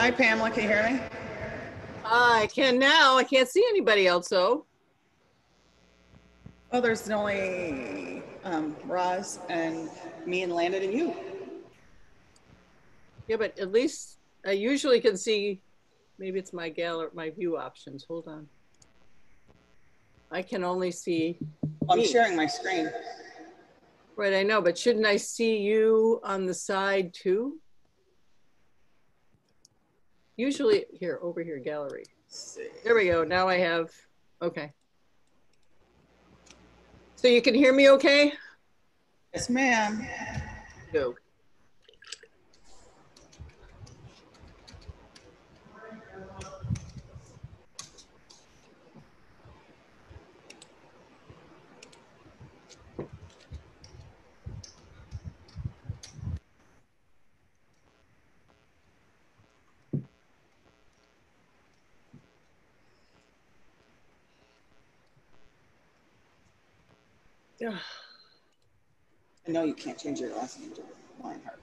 Hi Pamela, can you hear me? I can now. I can't see anybody else though. Well, there's only um, Roz and me and Landon and you. Yeah, but at least I usually can see, maybe it's my gallery, my view options. Hold on. I can only see, I'm sharing my screen. right, I know, but shouldn't I see you on the side too? Usually, here, over here, gallery. There we go. Now I have, okay. So you can hear me okay? Yes, ma'am. Go. Yeah. I know you can't change your last name to Lionheart.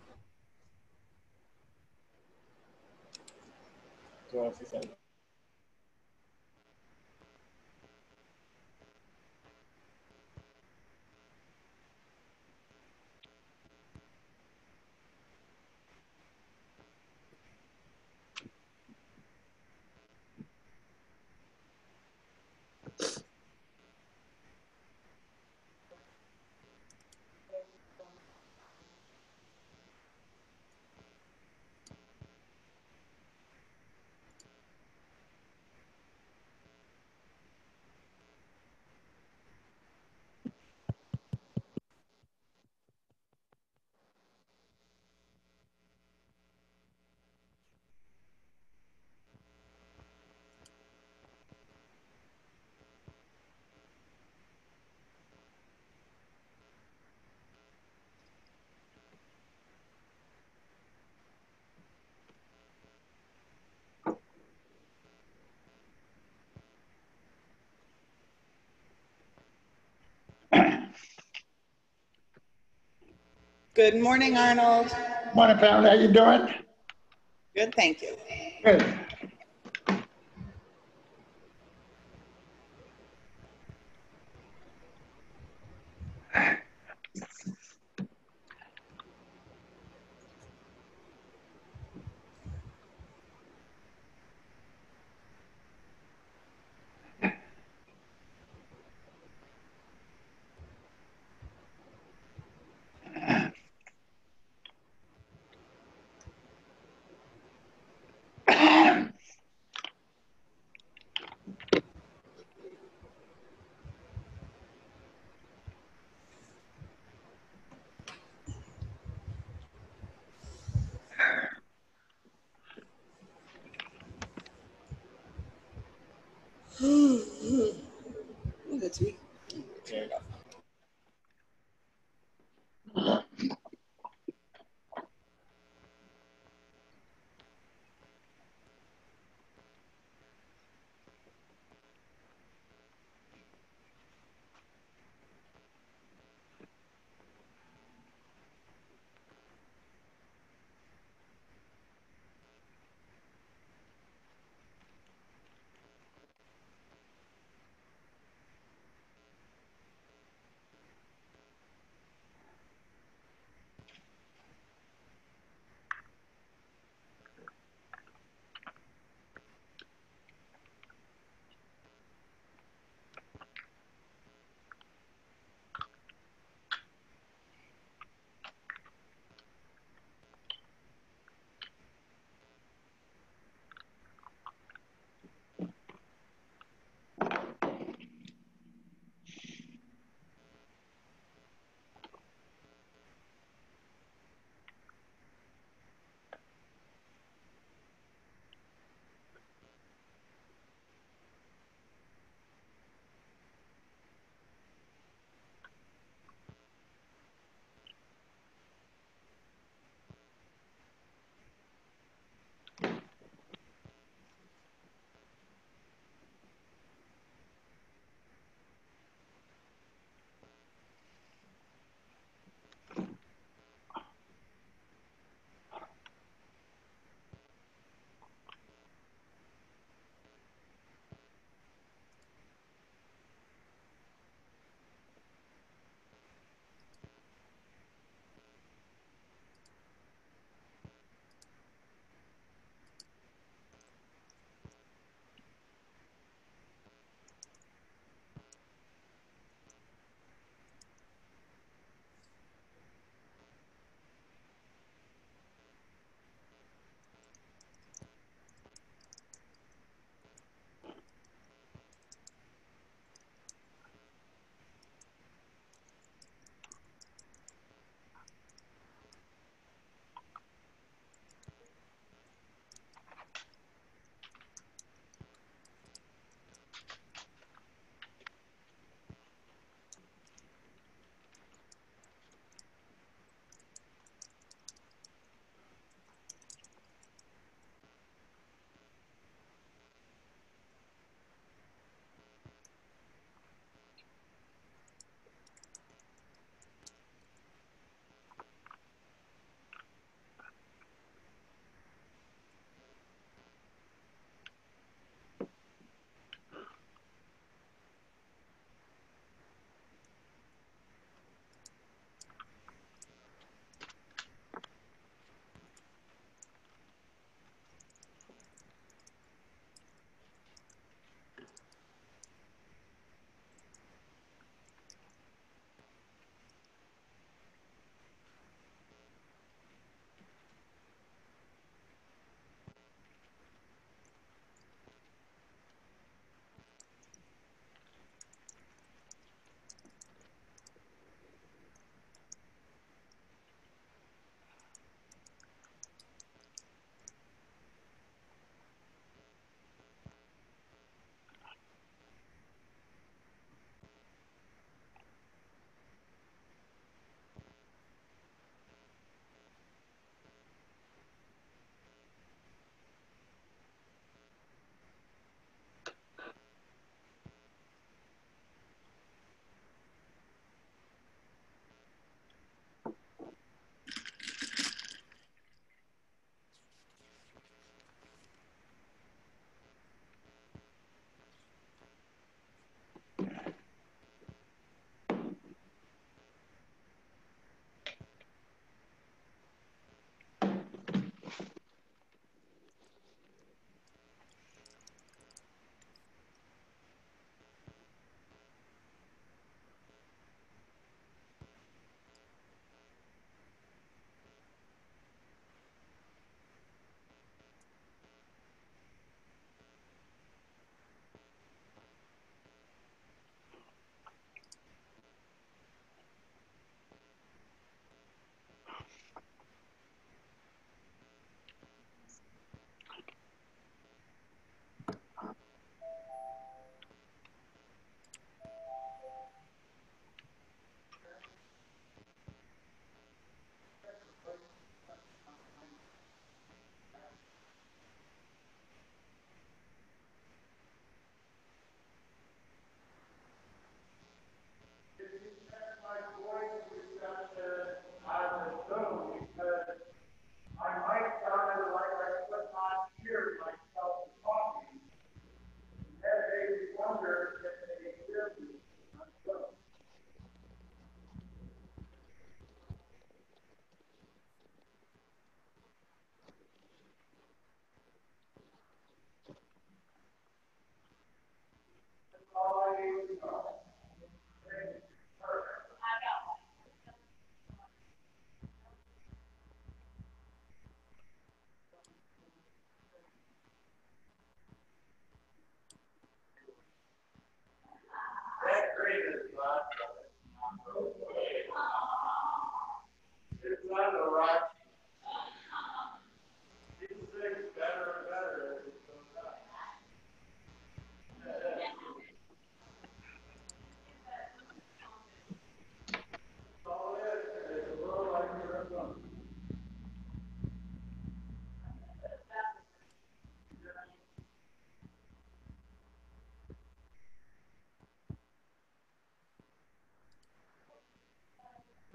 Good morning, Arnold. Morning, Pamela. How you doing? Good, thank you. Good.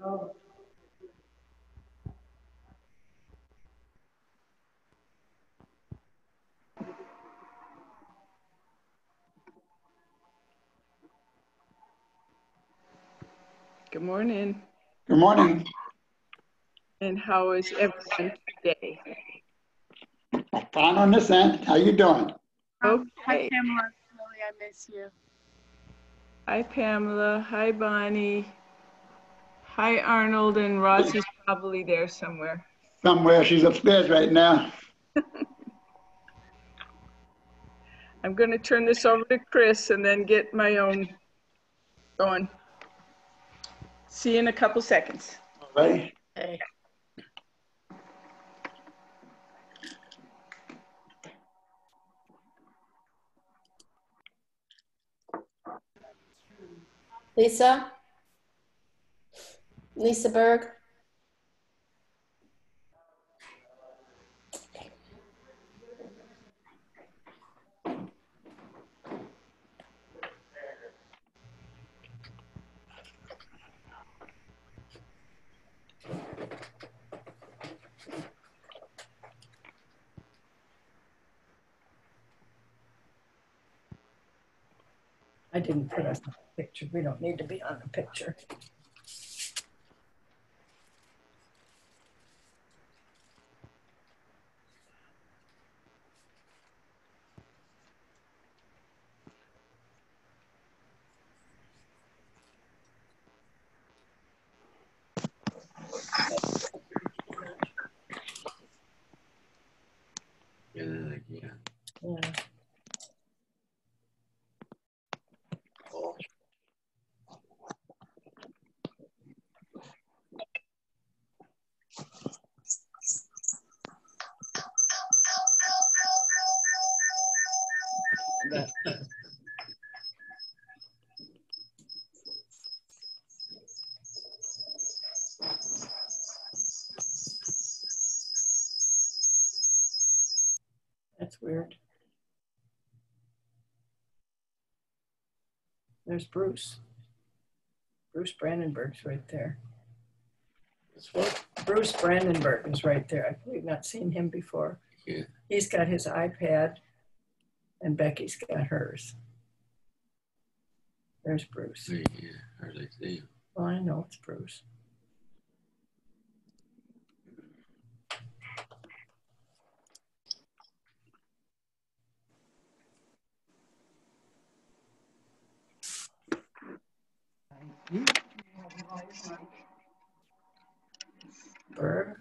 Good morning. Good morning. And how is everyone today? Fine on this end. How you doing? Okay. Hi, Pamela. I miss you. Hi, Pamela. Hi, Bonnie. Hi Arnold and Rossi's probably there somewhere. Somewhere. She's upstairs right now. I'm going to turn this over to Chris and then get my own going. See you in a couple seconds. All right. Hey. Lisa? Lisa Berg? I didn't put us on the picture. We don't need to be on the picture. That's weird. There's Bruce. Bruce Brandenburg's right there. Bruce Brandenburg is right there. I've not seen him before. yeah, He's got his iPad and Becky's got hers. There's Bruce. yeah, hardly see him. Well, I know it's Bruce. Berg.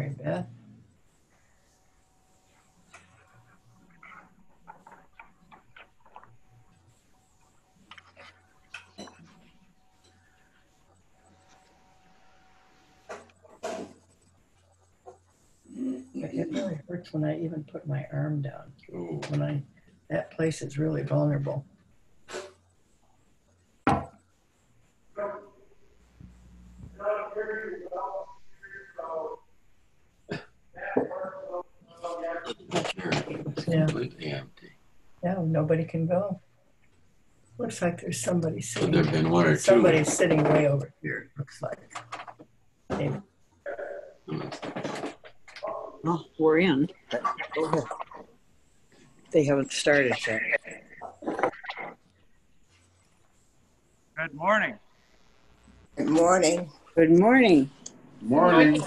Mary Beth. It really hurts when I even put my arm down. Oh, When I, that place is really vulnerable. Yeah. completely empty. Yeah, nobody can go. Looks like there's somebody sitting. there've been one or two. Somebody's sitting way over here, looks like. Maybe. Oh, we're in. Go ahead. They haven't started yet. Good morning. Good morning. Good morning. Morning.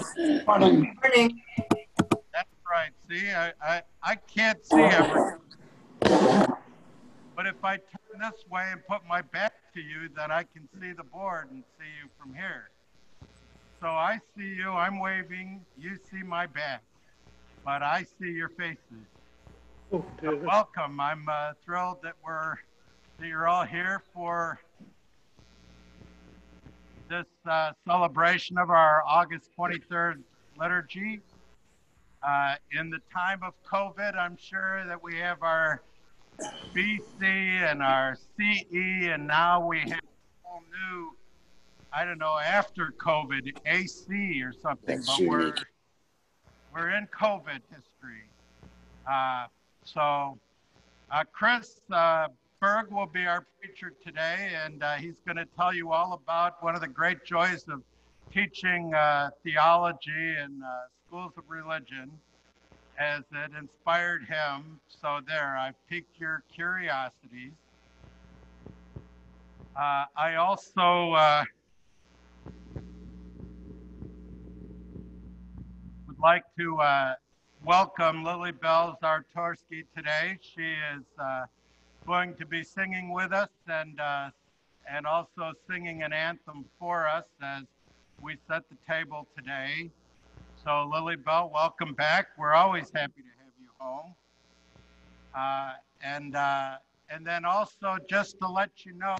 Morning. Morning. That's right. See, I, I, I can't see everything. But if I turn this way and put my back to you, then I can see the board and see you from here. So I see you, I'm waving, you see my back, but I see your faces. So welcome. I'm uh, thrilled that we're that you're all here for this uh, celebration of our August 23rd liturgy. Uh, in the time of COVID, I'm sure that we have our BC and our CE, and now we have a whole new, I don't know, after COVID, AC or something. That's but we're unique. We're in COVID history. Uh, so, uh, Chris, uh, Berg will be our preacher today, and uh, he's going to tell you all about one of the great joys of teaching uh, theology in schools of religion as it inspired him. So, there, I've piqued your curiosities. I also uh, would like to uh, welcome Lily Bell Zartorsky today. She is uh, going to be singing with us and uh, and also singing an anthem for us as we set the table today. So Lily Bell, welcome back. We're always happy to have you home. Uh, and uh, and then also just to let you know,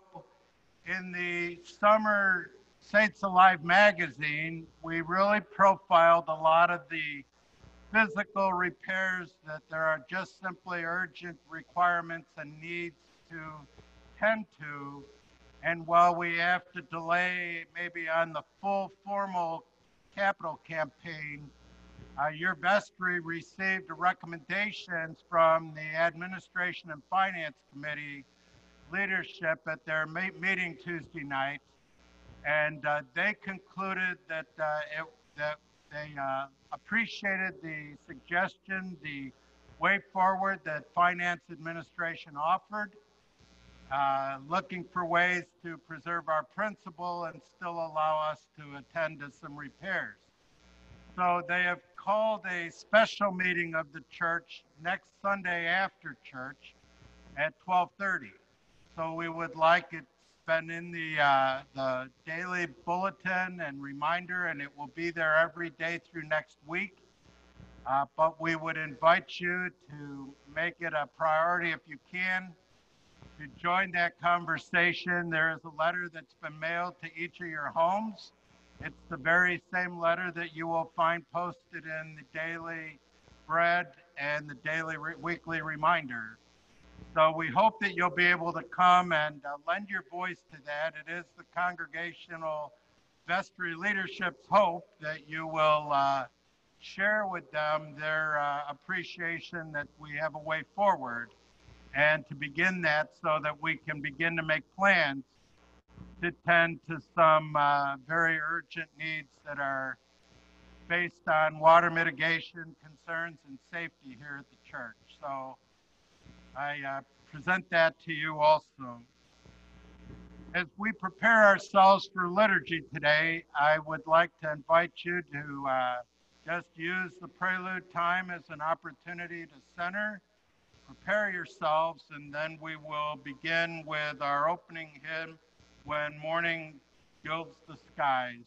in the summer Saints Alive magazine, we really profiled a lot of the physical repairs that there are just simply urgent requirements and needs to tend to. And while we have to delay maybe on the full formal capital campaign, uh, your vestry received recommendations from the Administration and Finance Committee leadership at their meeting Tuesday night. And uh, they concluded that, uh, it, that they uh, appreciated the suggestion, the way forward that Finance Administration offered, uh, looking for ways to preserve our principal and still allow us to attend to some repairs. So they have called a special meeting of the church next Sunday after church at 12:30. So we would like it been in the uh, the daily bulletin and reminder, and it will be there every day through next week. Uh, but we would invite you to make it a priority if you can to join that conversation. There is a letter that's been mailed to each of your homes. It's the very same letter that you will find posted in the daily bread and the daily re- weekly reminder. So we hope that you'll be able to come and uh, lend your voice to that. It is the congregational vestry leadership's hope that you will uh, share with them their uh, appreciation that we have a way forward and to begin that so that we can begin to make plans to tend to some uh, very urgent needs that are based on water mitigation concerns and safety here at the church. So I uh, present that to you also. As we prepare ourselves for liturgy today, I would like to invite you to uh, just use the prelude time as an opportunity to center, prepare yourselves, and then we will begin with our opening hymn, When Morning Gilds the Skies.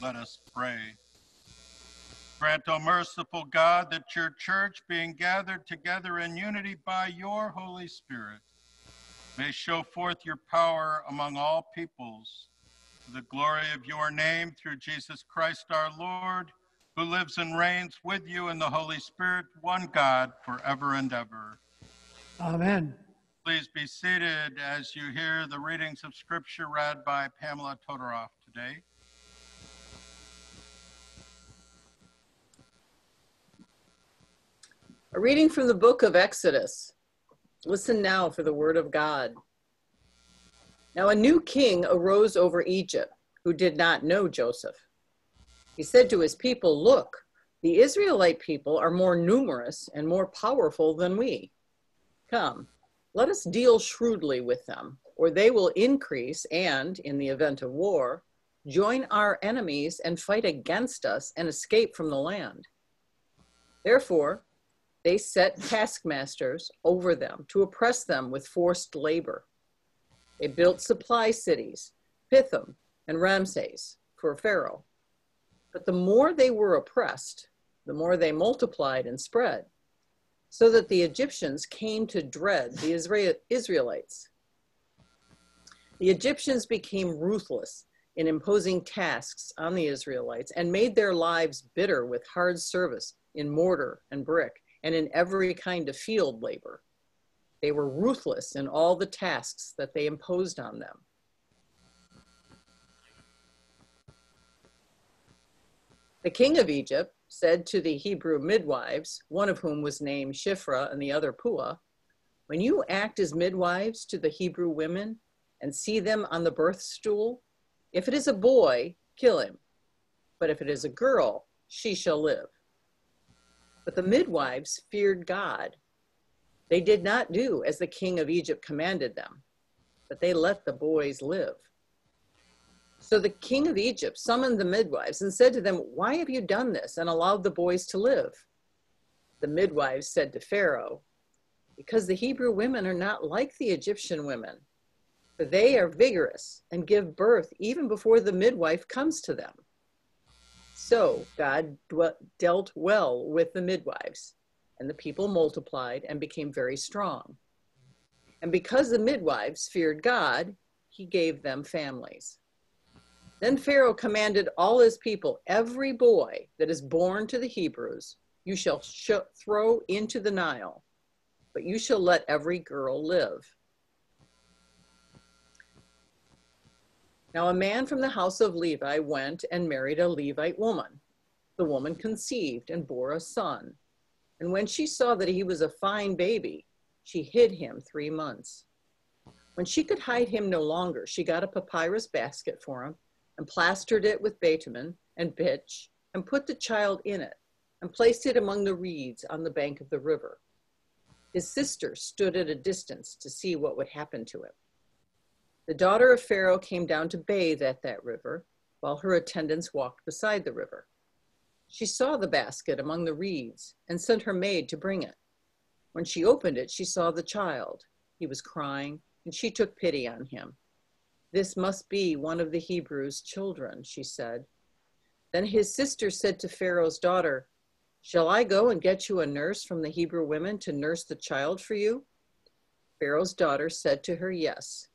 Let us pray. Grant, O merciful God, that your church, being gathered together in unity by your Holy Spirit, may show forth your power among all peoples, to the glory of your name through Jesus Christ our Lord, who lives and reigns with you in the Holy Spirit, one God, forever and ever. Amen. Please be seated as you hear the readings of Scripture read by Pamela Todoroff today. A reading from the book of Exodus. Listen now for the word of God. Now a new king arose over Egypt who did not know Joseph. He said to his people, Look, the Israelite people are more numerous and more powerful than we. Come, let us deal shrewdly with them, or they will increase and, in the event of war, join our enemies and fight against us and escape from the land. Therefore, they set taskmasters over them to oppress them with forced labor. They built supply cities, Pithom and Ramses, for Pharaoh. But the more they were oppressed, the more they multiplied and spread, so that the Egyptians came to dread the Israel- Israelites. The Egyptians became ruthless in imposing tasks on the Israelites and made their lives bitter with hard service in mortar and brick and in every kind of field labor. They were ruthless in all the tasks that they imposed on them. The king of Egypt said to the Hebrew midwives, one of whom was named Shiphrah and the other Puah, When you act as midwives to the Hebrew women and see them on the birth stool, if it is a boy, kill him. But if it is a girl, she shall live. But the midwives feared God. They did not do as the king of Egypt commanded them, but they let the boys live. So the king of Egypt summoned the midwives and said to them, Why have you done this and allowed the boys to live? The midwives said to Pharaoh, Because the Hebrew women are not like the Egyptian women, for they are vigorous and give birth even before the midwife comes to them. So God dealt well with the midwives, and the people multiplied and became very strong. And because the midwives feared God, he gave them families. Then Pharaoh commanded all his people, every boy that is born to the Hebrews, you shall sh- throw into the Nile, but you shall let every girl live. Now, a man from the house of Levi went and married a Levite woman. The woman conceived and bore a son. And when she saw that he was a fine baby, she hid him three months. When she could hide him no longer, she got a papyrus basket for him and plastered it with bitumen and pitch and put the child in it and placed it among the reeds on the bank of the river. His sister stood at a distance to see what would happen to him. The daughter of Pharaoh came down to bathe at that river, while her attendants walked beside the river. She saw the basket among the reeds and sent her maid to bring it. When she opened it, she saw the child. He was crying, and she took pity on him. This must be one of the Hebrews' children, she said. Then his sister said to Pharaoh's daughter, Shall I go and get you a nurse from the Hebrew women to nurse the child for you? Pharaoh's daughter said to her, Yes.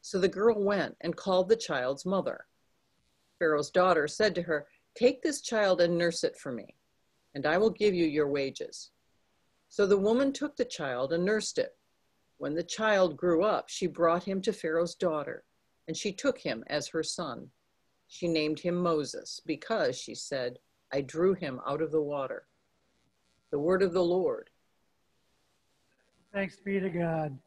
So the girl went and called the child's mother. Pharaoh's daughter said to her, Take this child and nurse it for me, and I will give you your wages. So the woman took the child and nursed it. When the child grew up, she brought him to Pharaoh's daughter, and she took him as her son. She named him Moses because, she said, I drew him out of the water. The word of the Lord. Thanks be to God.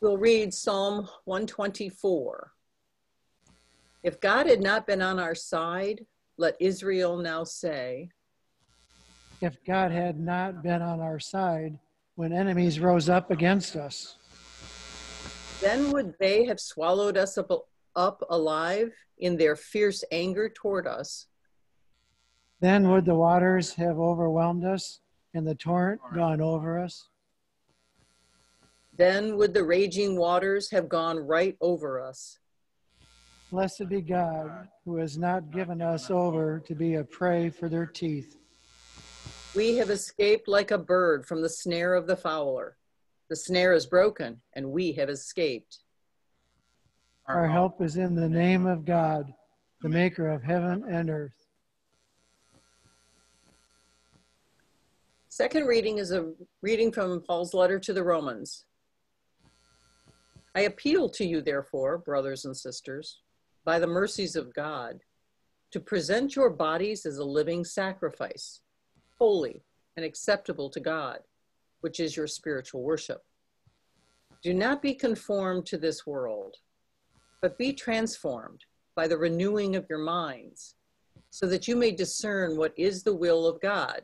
We'll read Psalm 124. If God had not been on our side, let Israel now say, If God had not been on our side when enemies rose up against us, then would they have swallowed us up, up alive in their fierce anger toward us. then would the waters have overwhelmed us and the torrent gone over us. Then would the raging waters have gone right over us. Blessed be God, who has not given us over to be a prey for their teeth. We have escaped like a bird from the snare of the fowler. The snare is broken, and we have escaped. Our help is in the name of God, the maker of heaven and earth. Second reading is a reading from Paul's letter to the Romans. I appeal to you, therefore, brothers and sisters, by the mercies of God, to present your bodies as a living sacrifice, holy and acceptable to God, which is your spiritual worship. Do not be conformed to this world, but be transformed by the renewing of your minds, so that you may discern what is the will of God,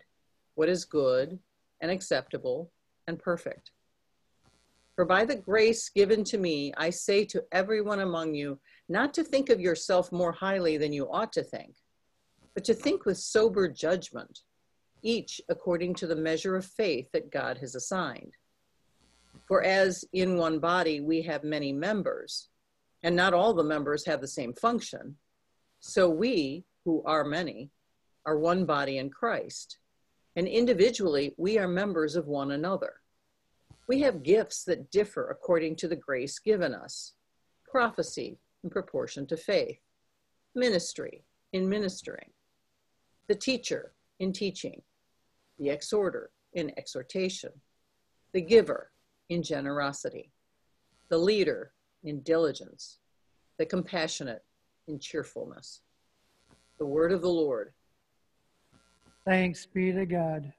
what is good and acceptable and perfect. For by the grace given to me, I say to everyone among you, not to think of yourself more highly than you ought to think, but to think with sober judgment, each according to the measure of faith that God has assigned. For as in one body we have many members, and not all the members have the same function, so we, who are many, are one body in Christ, and individually we are members of one another. We have gifts that differ according to the grace given us. Prophecy in proportion to faith, ministry in ministering, the teacher in teaching, the exhorter in exhortation, the giver in generosity, the leader in diligence, the compassionate in cheerfulness. The word of the Lord. Thanks be to God.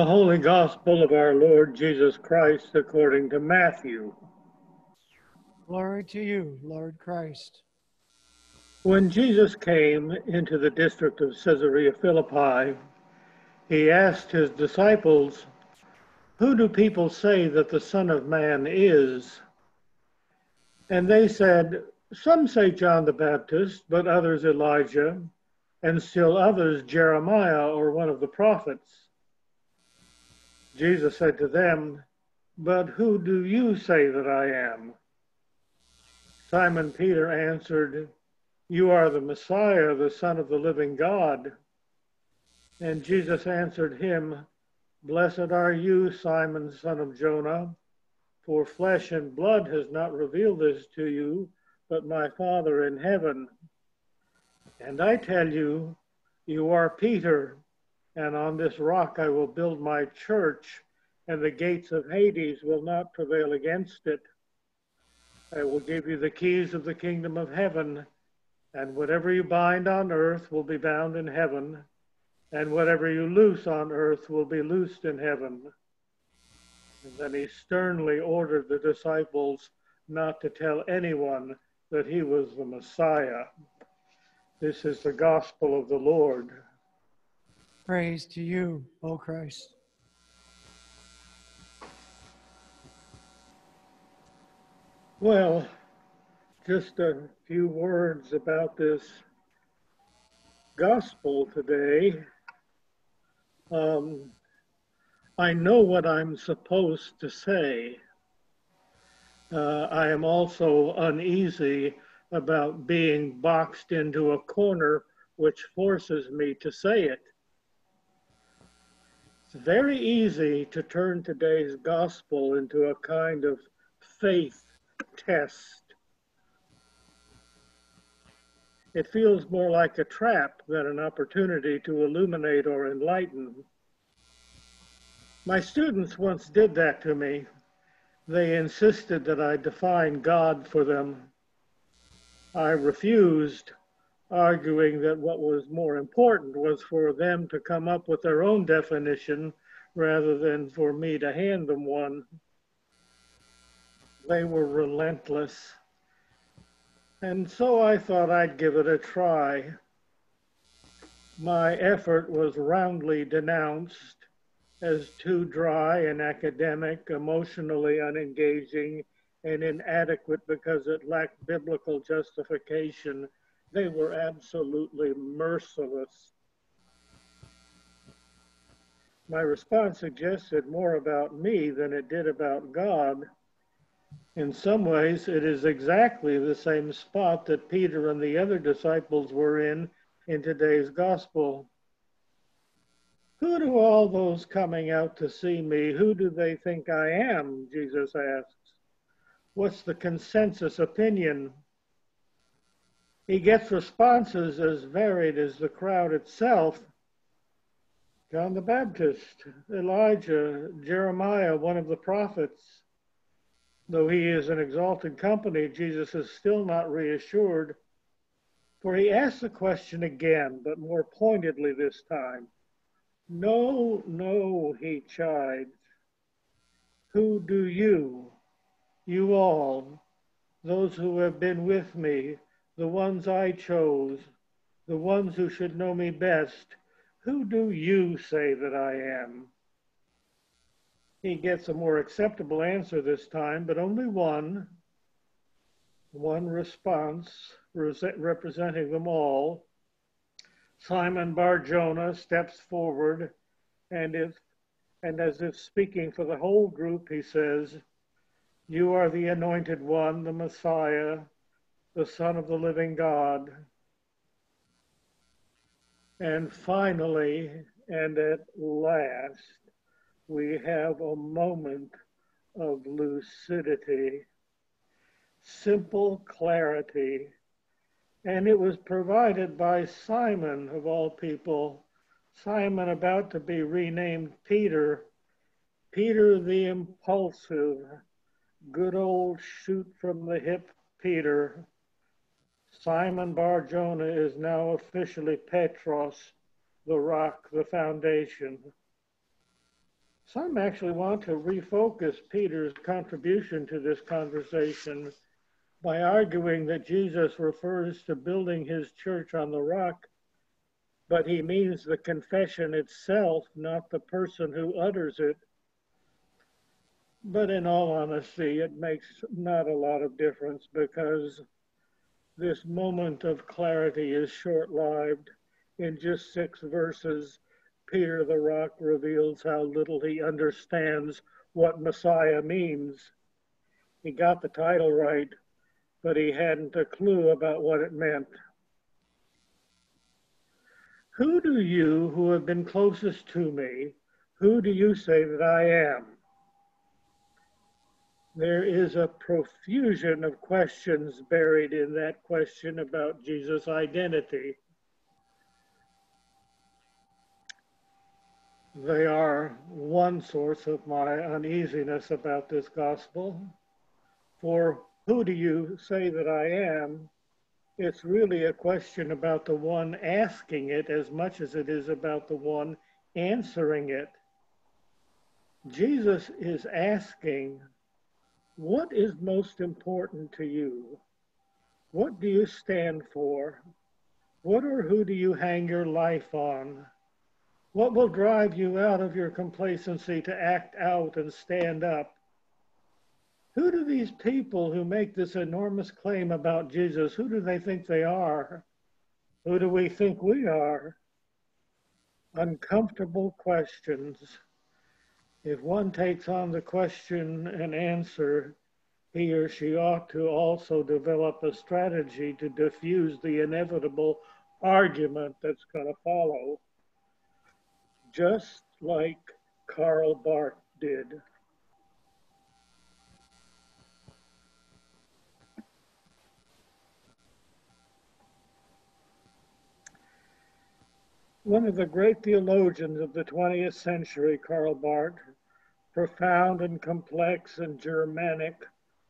The Holy Gospel of our Lord Jesus Christ according to Matthew. Glory to you, Lord Christ. When Jesus came into the district of Caesarea Philippi, he asked his disciples, Who do people say that the Son of Man is? And they said, Some say John the Baptist, but others Elijah, and still others Jeremiah or one of the prophets. Jesus said to them, But who do you say that I am? Simon Peter answered, You are the Messiah, the Son of the living God. And Jesus answered him, Blessed are you, Simon, son of Jonah, for flesh and blood has not revealed this to you, but my Father in heaven. And I tell you, you are Peter, and on this rock I will build my church, and the gates of Hades will not prevail against it. I will give you the keys of the kingdom of heaven, and whatever you bind on earth will be bound in heaven, and whatever you loose on earth will be loosed in heaven. And then he sternly ordered the disciples not to tell anyone that he was the Messiah. This is the gospel of the Lord. Praise to you, O Christ. Well, just a few words about this gospel today. Um, I know what I'm supposed to say. Uh, I am also uneasy about being boxed into a corner which forces me to say it. It's very easy to turn today's gospel into a kind of faith test. It feels more like a trap than an opportunity to illuminate or enlighten. My students once did that to me. They insisted that I define God for them. I refused, arguing that what was more important was for them to come up with their own definition rather than for me to hand them one. They were relentless. And so I thought I'd give it a try. My effort was roundly denounced as too dry and academic, emotionally unengaging, and inadequate because it lacked biblical justification. They were absolutely merciless. My response suggested more about me than it did about God. In some ways, it is exactly the same spot that Peter and the other disciples were in in today's gospel. Who do all those coming out to see me, who do they think I am? Jesus asks. What's the consensus opinion? He gets responses as varied as the crowd itself. John the Baptist, Elijah, Jeremiah, one of the prophets. Though he is an exalted company, Jesus is still not reassured, for he asks the question again, but more pointedly this time. No, no, he chides. Who do you, you all, those who have been with me, the ones I chose, the ones who should know me best, who do you say that I am? He gets a more acceptable answer this time, but only one. One response representing them all. Simon Bar Jonah steps forward and if and as if speaking for the whole group, he says, You are the anointed one, the Messiah, the Son of the living God. And finally, and at last, we have a moment of lucidity, simple clarity, and it was provided by Simon, of all people, Simon about to be renamed Peter, Peter the impulsive, good old shoot from the hip Peter. Simon Bar Jonah is now officially Petros, the rock, the foundation. Some actually want to refocus Peter's contribution to this conversation by arguing that Jesus refers to building his church on the rock, but he means the confession itself, not the person who utters it. But in all honesty, it makes not a lot of difference because this moment of clarity is short lived. In just six verses, Peter the Rock reveals how little he understands what Messiah means. He got the title right, but he hadn't a clue about what it meant. Who do you, who have been closest to me, who do you say that I am? There is a profusion of questions buried in that question about Jesus' identity. They are one source of my uneasiness about this gospel. For who do you say that I am? It's really a question about the one asking it as much as it is about the one answering it. Jesus is asking, What is most important to you? What do you stand for? What or who do you hang your life on? What will drive you out of your complacency to act out and stand up? Who do these people who make this enormous claim about Jesus, who do they think they are? Who do we think we are? Uncomfortable questions. If one takes on the question and answer, he or she ought to also develop a strategy to diffuse the inevitable argument that's going to follow just like Karl Barth did. One of the great theologians of the 20th century, Karl Barth, profound and complex and Germanic,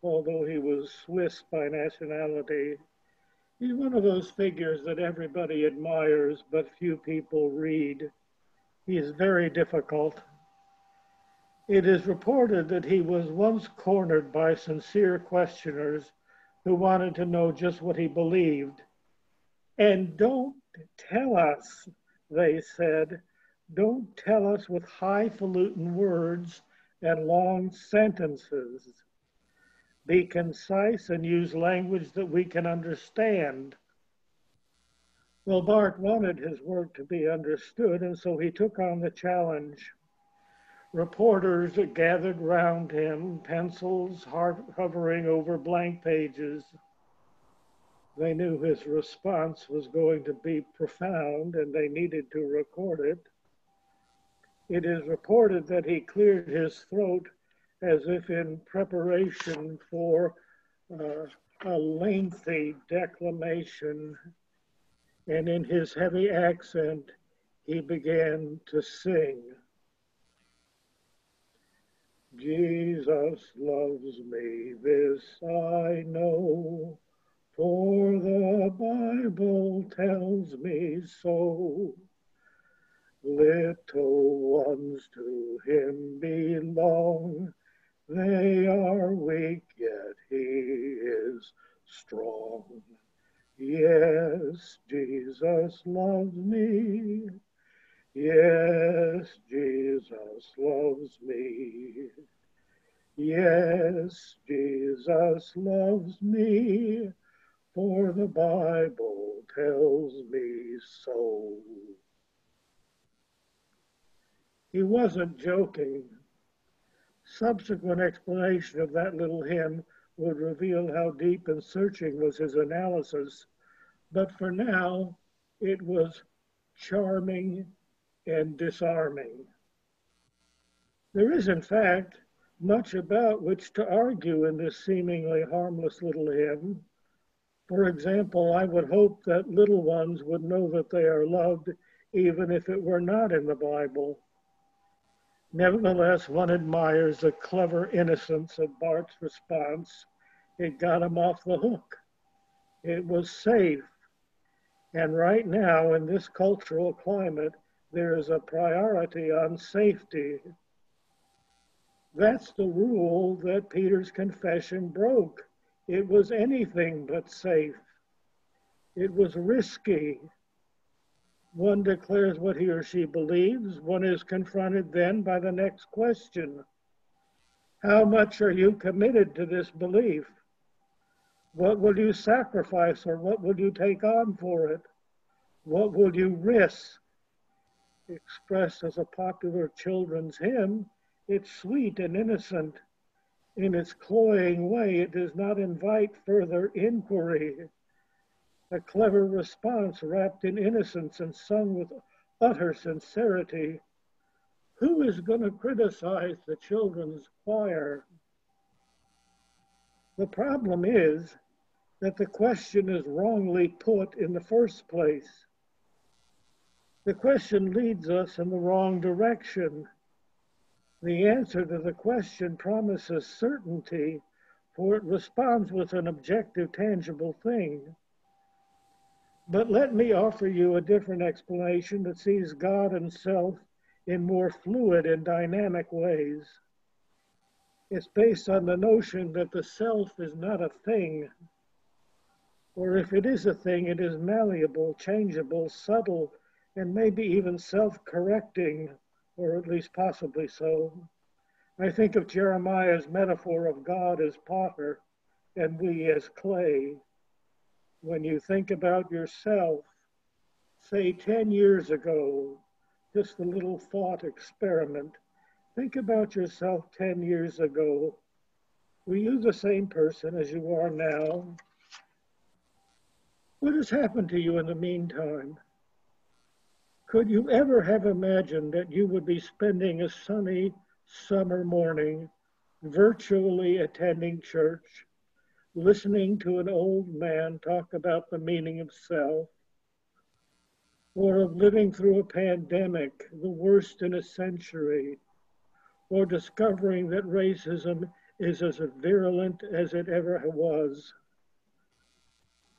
although he was Swiss by nationality, he's one of those figures that everybody admires but few people read. He is very difficult. It is reported that he was once cornered by sincere questioners who wanted to know just what he believed. And don't tell us, they said, don't tell us with highfalutin words and long sentences. Be concise and use language that we can understand. Well, Barth wanted his work to be understood, and so he took on the challenge. Reporters gathered round him, pencils hovering over blank pages. They knew his response was going to be profound and they needed to record it. It is reported that he cleared his throat as if in preparation for uh, a lengthy declamation and in his heavy accent, he began to sing. Jesus loves me, this I know, for the Bible tells me so. Little ones to him belong, they are weak, yet he is strong. Yes, Jesus loves me. Yes, Jesus loves me. Yes, Jesus loves me, for the Bible tells me so. He wasn't joking. Subsequent explanation of that little hymn would reveal how deep and searching was his analysis but for now, it was charming and disarming. There is, in fact, much about which to argue in this seemingly harmless little hymn. For example, I would hope that little ones would know that they are loved even if it were not in the Bible. Nevertheless, one admires the clever innocence of Barth's response. It got him off the hook. It was safe. And right now, in this cultural climate, there is a priority on safety. That's the rule that Peter's confession broke. It was anything but safe. It was risky. One declares what he or she believes. One is confronted then by the next question How much are you committed to this belief? What will you sacrifice or what will you take on for it? What will you risk? Expressed as a popular children's hymn, it's sweet and innocent. In its cloying way, it does not invite further inquiry. A clever response wrapped in innocence and sung with utter sincerity. Who is going to criticize the children's choir? The problem is that the question is wrongly put in the first place. The question leads us in the wrong direction. The answer to the question promises certainty, for it responds with an objective, tangible thing. But let me offer you a different explanation that sees God and self in more fluid and dynamic ways. It's based on the notion that the self is not a thing, or if it is a thing, it is malleable, changeable, subtle, and maybe even self correcting, or at least possibly so. I think of Jeremiah's metaphor of God as potter and we as clay. When you think about yourself, say 10 years ago, just a little thought experiment. Think about yourself 10 years ago. Were you the same person as you are now? What has happened to you in the meantime? Could you ever have imagined that you would be spending a sunny summer morning virtually attending church, listening to an old man talk about the meaning of self, or of living through a pandemic, the worst in a century, or discovering that racism is as virulent as it ever was?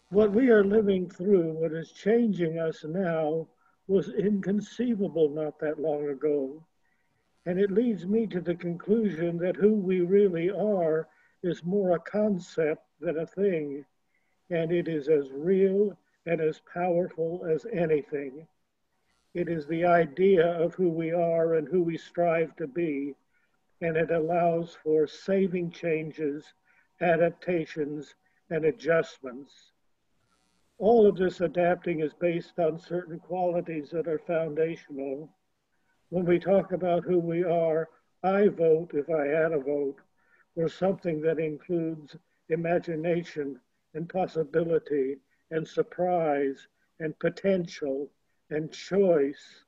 What we are living through, what is changing us now, was inconceivable not that long ago. And it leads me to the conclusion that who we really are is more a concept than a thing, and it is as real and as powerful as anything. It is the idea of who we are and who we strive to be, and it allows for saving changes, adaptations, and adjustments. All of this adapting is based on certain qualities that are foundational. When we talk about who we are, I vote, if I had a vote, for something that includes imagination and possibility and surprise and potential and choice.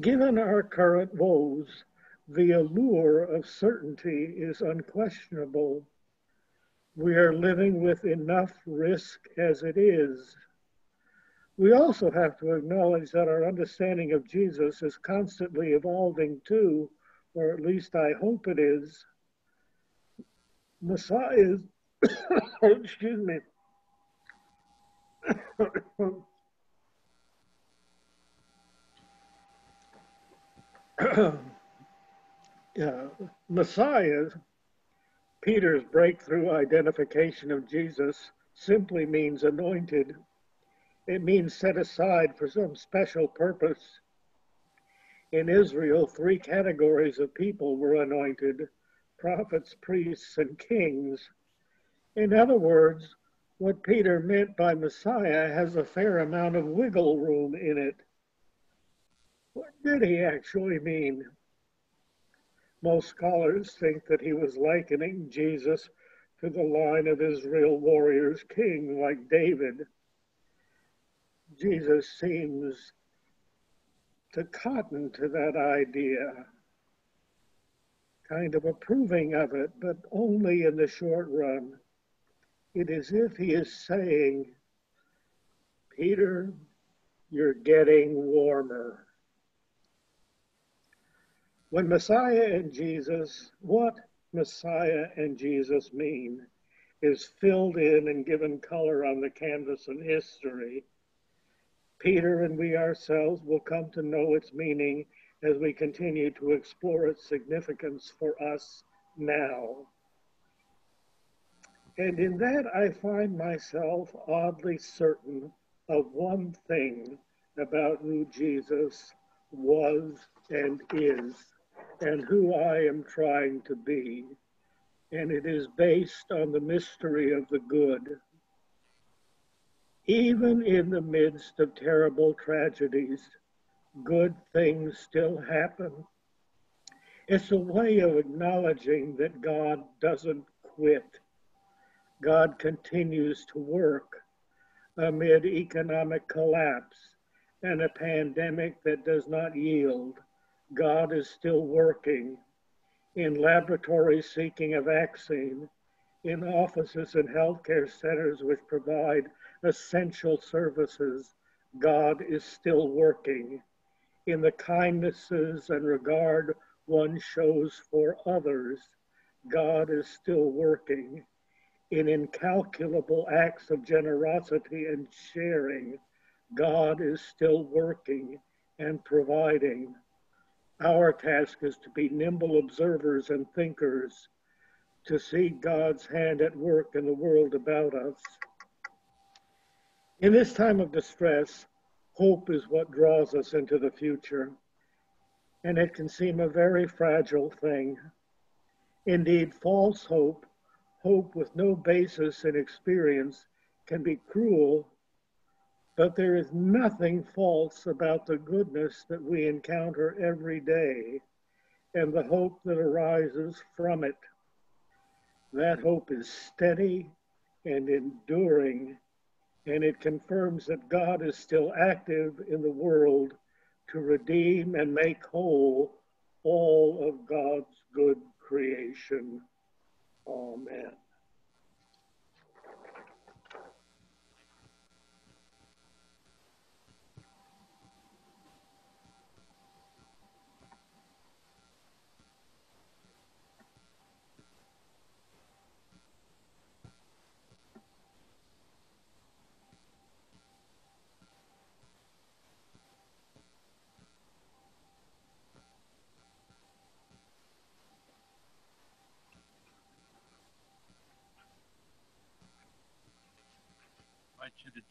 Given our current woes, the allure of certainty is unquestionable we are living with enough risk as it is. We also have to acknowledge that our understanding of Jesus is constantly evolving too, or at least I hope it is. Messiah is, excuse me. yeah, Messiah Peter's breakthrough identification of Jesus simply means anointed. It means set aside for some special purpose. In Israel, three categories of people were anointed prophets, priests, and kings. In other words, what Peter meant by Messiah has a fair amount of wiggle room in it. What did he actually mean? Most scholars think that he was likening Jesus to the line of Israel warriors king like David. Jesus seems to cotton to that idea, kind of approving of it, but only in the short run. It is if he is saying, Peter, you're getting warmer. When Messiah and Jesus, what Messiah and Jesus mean is filled in and given color on the canvas of history. Peter and we ourselves will come to know its meaning as we continue to explore its significance for us now. And in that, I find myself oddly certain of one thing about who Jesus was and is, and who I am trying to be. And it is based on the mystery of the good. Even in the midst of terrible tragedies, good things still happen. It's a way of acknowledging that God doesn't quit. God continues to work amid economic collapse and a pandemic that does not yield. God is still working in laboratories seeking a vaccine, in offices and healthcare centers which provide essential services. God is still working in the kindnesses and regard one shows for others. God is still working in incalculable acts of generosity and sharing. God is still working and providing. Our task is to be nimble observers and thinkers, to see God's hand at work in the world about us. In this time of distress, hope is what draws us into the future, and it can seem a very fragile thing. Indeed, false hope, hope with no basis in experience, can be cruel but there is nothing false about the goodness that we encounter every day and the hope that arises from it. That hope is steady and enduring, and it confirms that God is still active in the world to redeem and make whole all of God's good creation. Amen.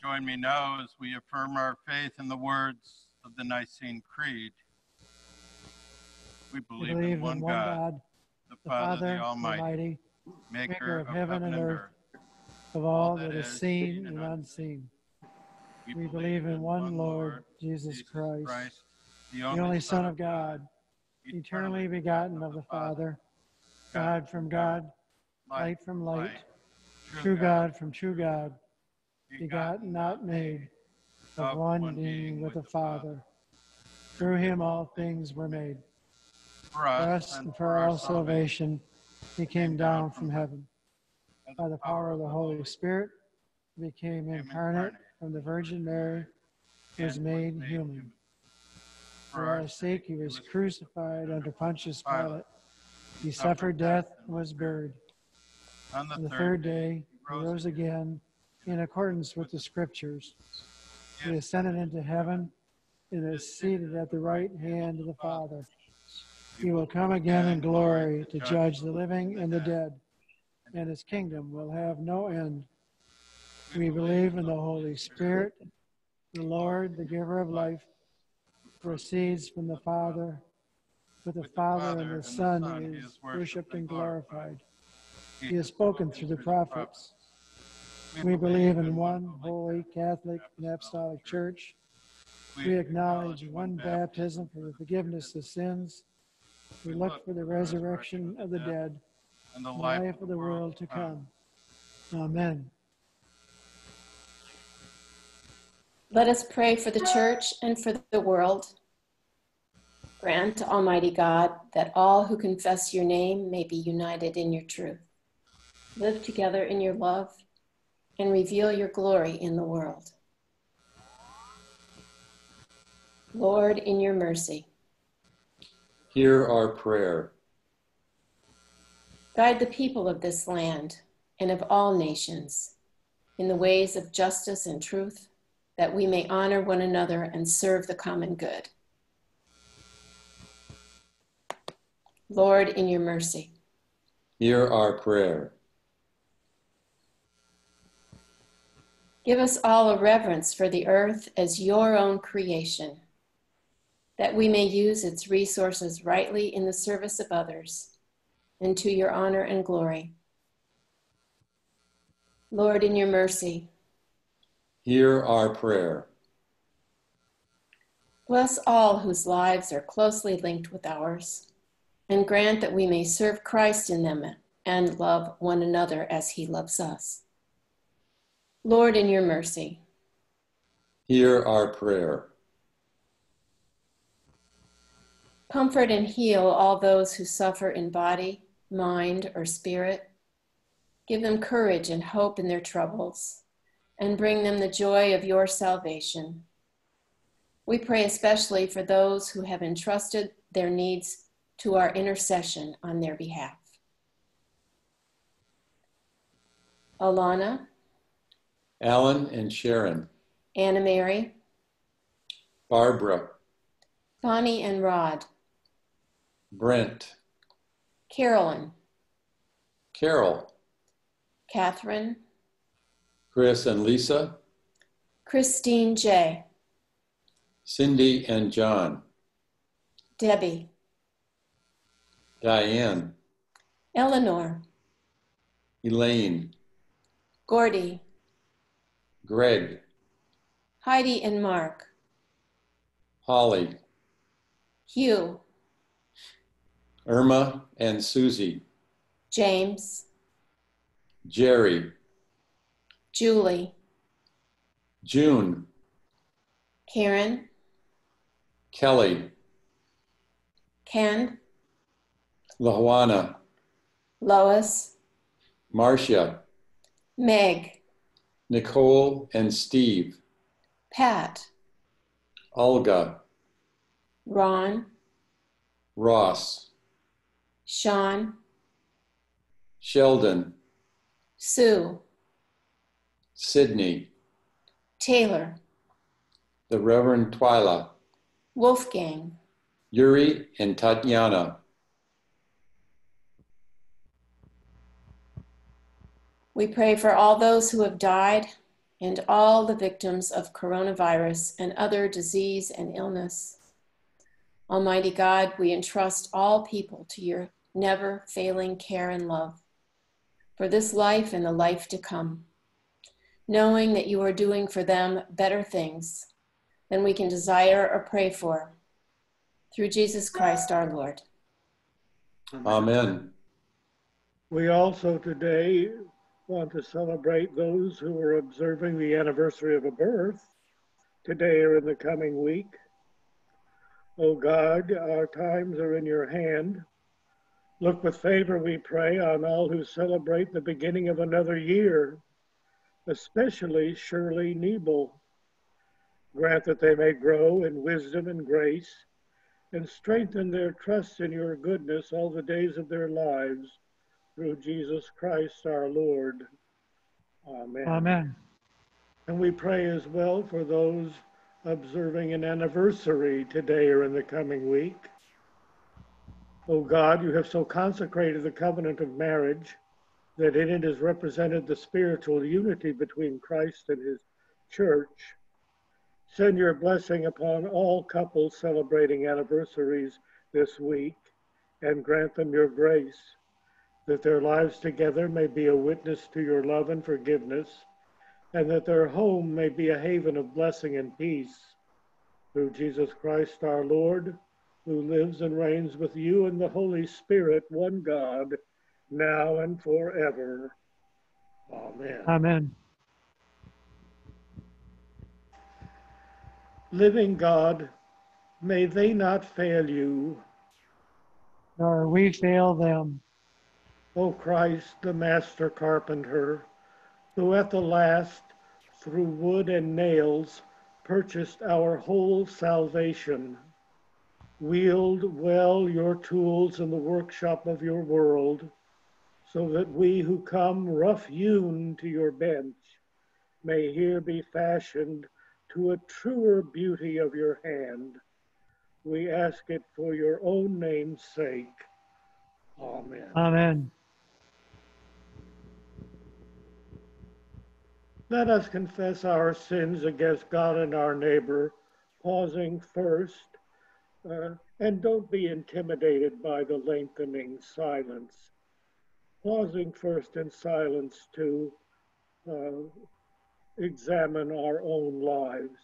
Join me now as we affirm our faith in the words of the Nicene Creed. We believe, believe in one God, the Father, the Almighty, maker, of heaven and earth, of all that is seen and unseen. We believe in one Lord, Jesus Christ, the only Son of God, eternally begotten of the Father, God from God, light from light, true God from true God, begotten, not made, of one being with the Father. Through him all things were made. For us and for our salvation, he came down from heaven. By the power of the Holy Spirit, he became incarnate from the Virgin Mary, was made human. For our sake, he was crucified under Pontius Pilate. He suffered death and was buried. On the third day, he rose again in accordance with the scriptures. He ascended into heaven and is seated at the right hand of the Father. He will come again in glory to judge the living and the dead, and his kingdom will have no end. We believe in the Holy Spirit, the Lord, the giver of life, proceeds from the Father. With the Father and the Son is worshipped and glorified. He has spoken through the prophets. We believe in one holy Catholic and Apostolic Church. We acknowledge one baptism for the forgiveness of sins. We look for the resurrection of the dead and the life of the world to come. Amen. Let us pray for the church and for the world. Grant, Almighty God, that all who confess your name may be united in your truth. Live together in your love and reveal your glory in the world. Lord, in your mercy, Hear our prayer. guide the people of this land and of all nations in the ways of justice and truth, that we may honor one another and serve the common good. Lord, in your mercy. Hear our prayer. Give us all a reverence for the earth as your own creation, that we may use its resources rightly in the service of others and to your honor and glory. Lord, in your mercy, hear our prayer. Bless all whose lives are closely linked with ours, and grant that we may serve Christ in them and love one another as he loves us. Lord, in your mercy, hear our prayer. Comfort and heal all those who suffer in body, mind, or spirit. Give them courage and hope in their troubles, and bring them the joy of your salvation. We pray especially for those who have entrusted their needs to our intercession on their behalf. Alana, Alan and Sharon, Anna Mary, Barbara, Bonnie and Rod, Brent, Carolyn, Carol, Catherine, Chris and Lisa, Christine J., Cindy and John, Debbie, Diane, Eleanor, Elaine, Gordy, Greg, Heidi and Mark, Holly, Hugh, Irma and Susie, James, Jerry, Julie, June, Karen, Kelly, Ken, Lajuana, Lois, Marcia, Meg, Nicole and Steve, Pat, Olga, Ron, Ross, Sean, Sheldon, Sue, Sydney, Taylor, the Reverend Twyla, Wolfgang, Yuri and Tatiana, We pray for all those who have died and all the victims of coronavirus and other disease and illness. Almighty God, we entrust all people to your never failing care and love for this life and the life to come, knowing that you are doing for them better things than we can desire or pray for. Through Jesus Christ our Lord. Amen. We also today want to celebrate those who are observing the anniversary of a birth today or in the coming week. O oh God, our times are in your hand. Look with favor, we pray, on all who celebrate the beginning of another year, especially Shirley Niebel. Grant that they may grow in wisdom and grace and strengthen their trust in your goodness all the days of their lives through Jesus Christ our Lord. Amen. Amen. And we pray as well for those observing an anniversary today or in the coming week. O oh God, you have so consecrated the covenant of marriage that in it is represented the spiritual unity between Christ and his church. Send your blessing upon all couples celebrating anniversaries this week and grant them your grace that their lives together may be a witness to your love and forgiveness, and that their home may be a haven of blessing and peace. Through Jesus Christ our Lord, who lives and reigns with you in the Holy Spirit, one God, now and forever. Amen. Amen. Living God, may they not fail you, nor we fail them. O Christ, the master carpenter, who at the last, through wood and nails, purchased our whole salvation, wield well your tools in the workshop of your world, so that we who come rough hewn to your bench may here be fashioned to a truer beauty of your hand. We ask it for your own name's sake. Amen. Amen. Let us confess our sins against God and our neighbor, pausing first, uh, and don't be intimidated by the lengthening silence. Pausing first in silence to uh, examine our own lives.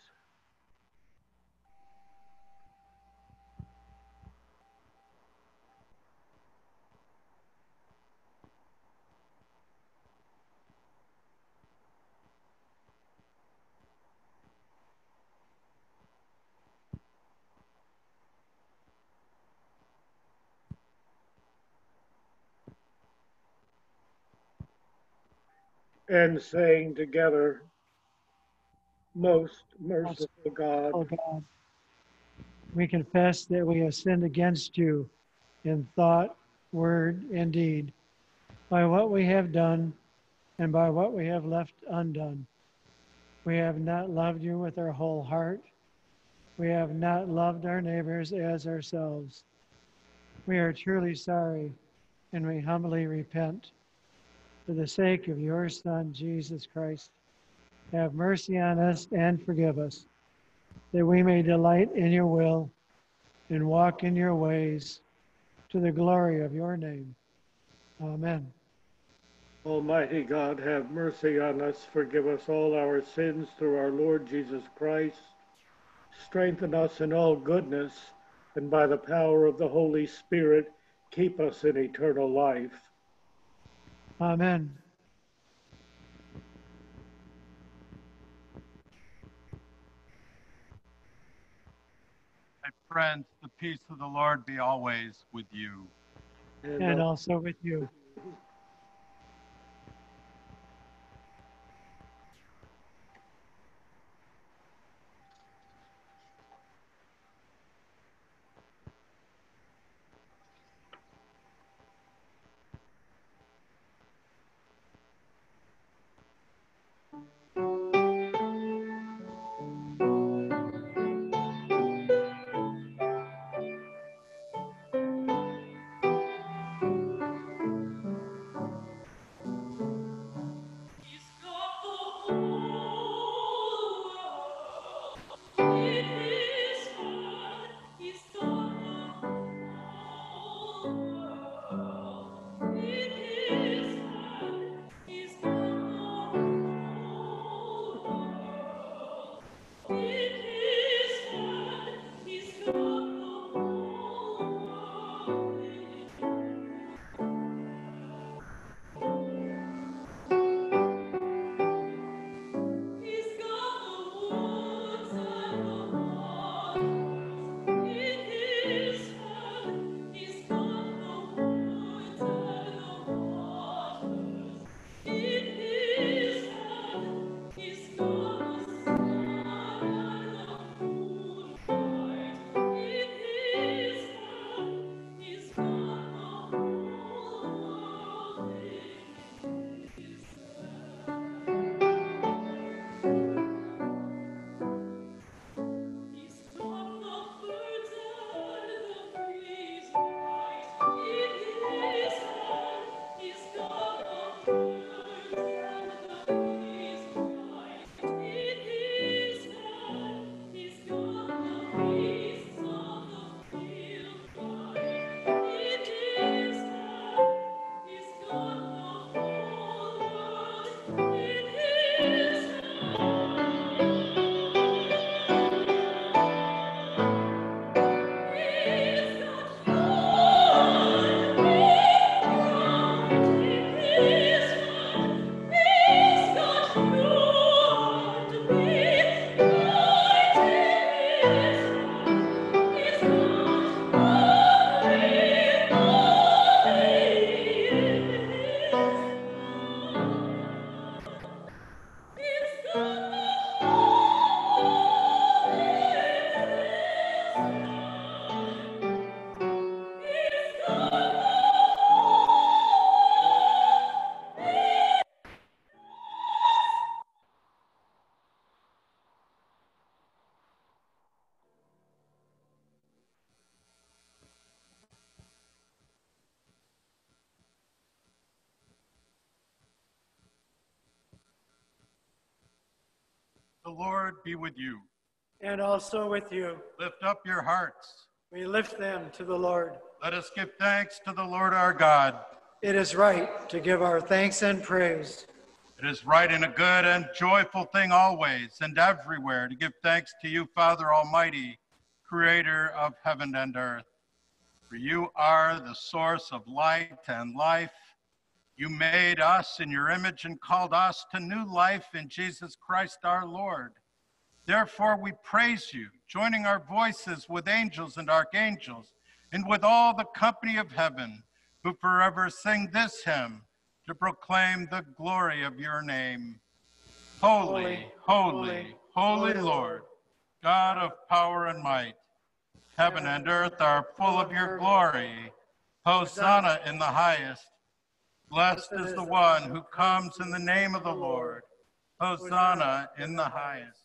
And saying together, Most merciful God, Oh God, we confess that we have sinned against you in thought, word, and deed, by what we have done and by what we have left undone. We have not loved you with our whole heart. We have not loved our neighbors as ourselves. We are truly sorry and we humbly repent. For the sake of your Son, Jesus Christ, have mercy on us and forgive us, that we may delight in your will and walk in your ways to the glory of your name. Amen. Almighty God, have mercy on us, forgive us all our sins through our Lord Jesus Christ. Strengthen us in all goodness, and by the power of the Holy Spirit, keep us in eternal life. Amen. My friends, the peace of the Lord be always with you. And also with you. With you. And also with you. Lift up your hearts. We lift them to the Lord. Let us give thanks to the Lord our God. It is right to give our thanks and praise. It is right and a good and joyful thing always and everywhere to give thanks to you, Father Almighty, creator of heaven and earth. For you are the source of light and life. You made us in your image and called us to new life in Jesus Christ our Lord. Therefore, we praise you, joining our voices with angels and archangels and with all the company of heaven who forever sing this hymn to proclaim the glory of your name. Holy, holy, holy, Lord, God of power and might, heaven and earth are full of your glory. Hosanna in the highest. Blessed is the one who comes in the name of the Lord. Hosanna in the highest.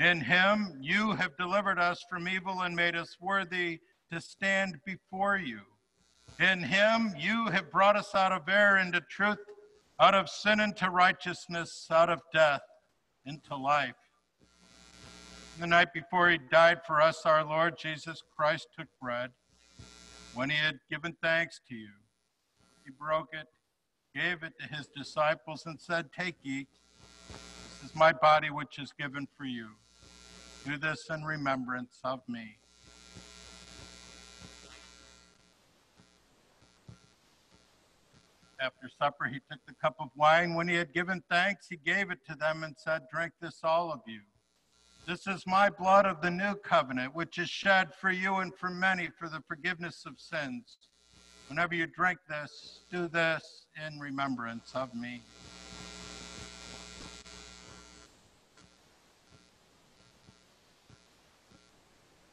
In him you have delivered us from evil and made us worthy to stand before you. In him you have brought us out of error into truth, out of sin into righteousness, out of death into life. The night before he died for us, our Lord Jesus Christ took bread. When he had given thanks to you, he broke it, gave it to his disciples, and said, Take, eat. This is my body, which is given for you. Do this in remembrance of me. After supper, he took the cup of wine. When he had given thanks, he gave it to them and said, Drink this, all of you. This is my blood of the new covenant, which is shed for you and for many for the forgiveness of sins. Whenever you drink this, do this in remembrance of me.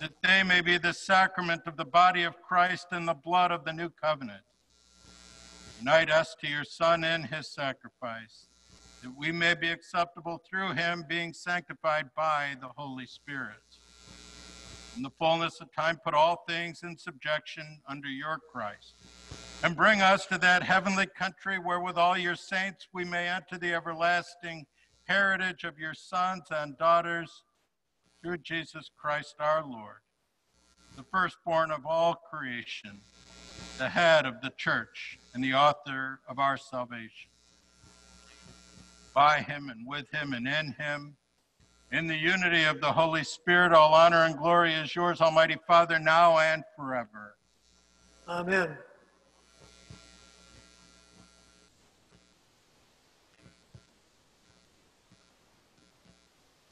that they may be the sacrament of the body of Christ and the blood of the new covenant. Unite us to your Son in his sacrifice that we may be acceptable through him, being sanctified by the Holy Spirit. In the fullness of time, put all things in subjection under your Christ, and bring us to that heavenly country where, with all your saints, we may enter the everlasting heritage of your sons and daughters through Jesus Christ our Lord, the firstborn of all creation, the head of the church, and the author of our salvation by him and with him and in him. In the unity of the Holy Spirit, all honor and glory is yours, Almighty Father, now and forever. Amen.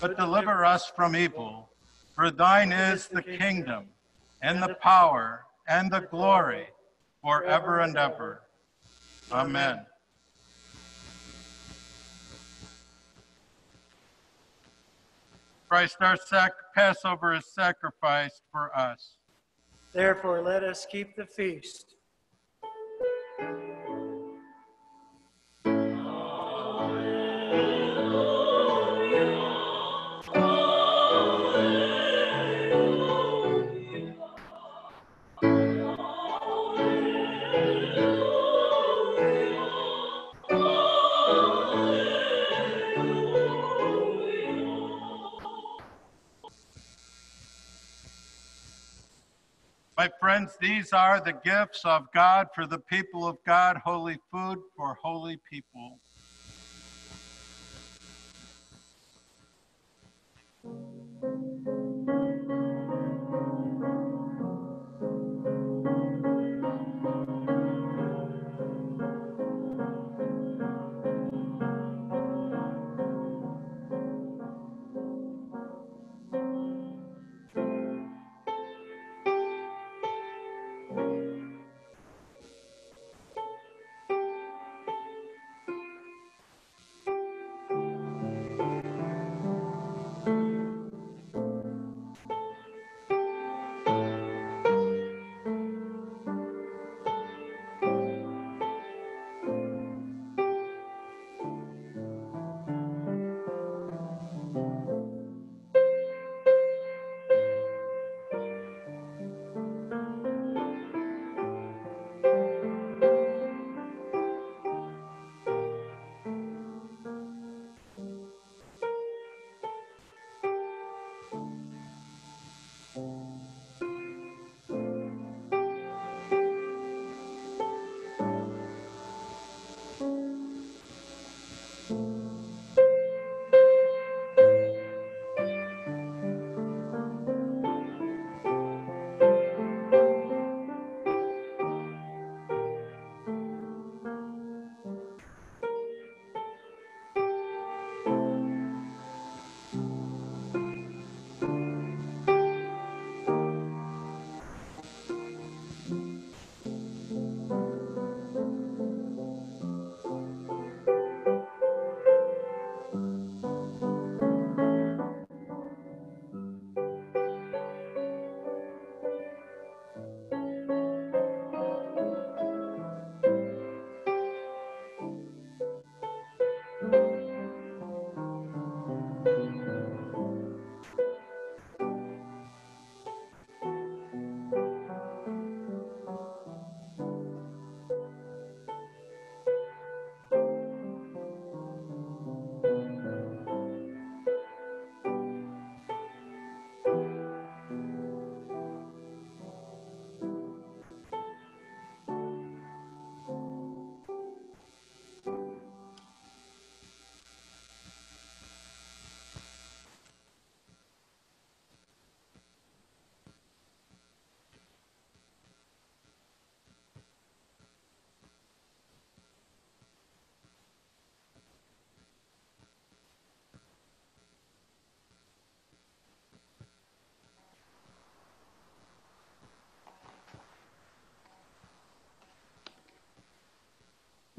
but deliver us from evil. For thine is the kingdom, and the power, and the glory, forever and ever. Amen. Christ, our sac- Passover is sacrificed for us. Therefore, let us keep the feast. Friends, these are the gifts of God for the people of God, holy food for holy people.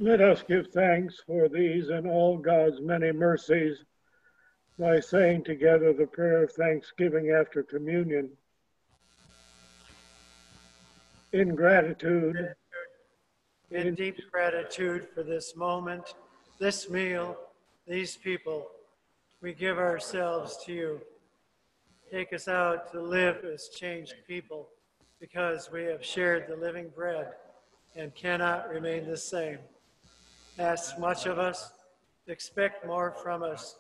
Let us give thanks for these and all God's many mercies by saying together the prayer of thanksgiving after communion. In gratitude, in deep gratitude for this moment, this meal, these people, we give ourselves to you. Take us out to live as changed people because we have shared the living bread and cannot remain the same. Ask much of us, expect more from us,